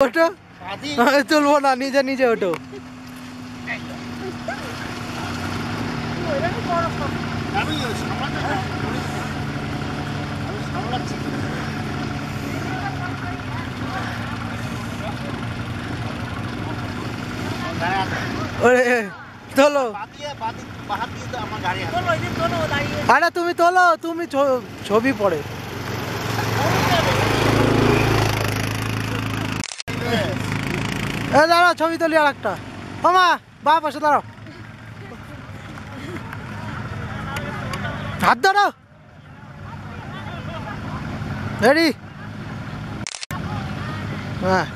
ওটো আমি তুলবো না নিজে নিজে ওটো তোলো। তুমি তোলো তুমি ছবি পড়ে। এ, দাঁড়াও, ছবি তুলি আর একটা ও মা, বা পাশে দাঁড়াও। হাত দাঁড়াও রেডি? হ্যাঁ।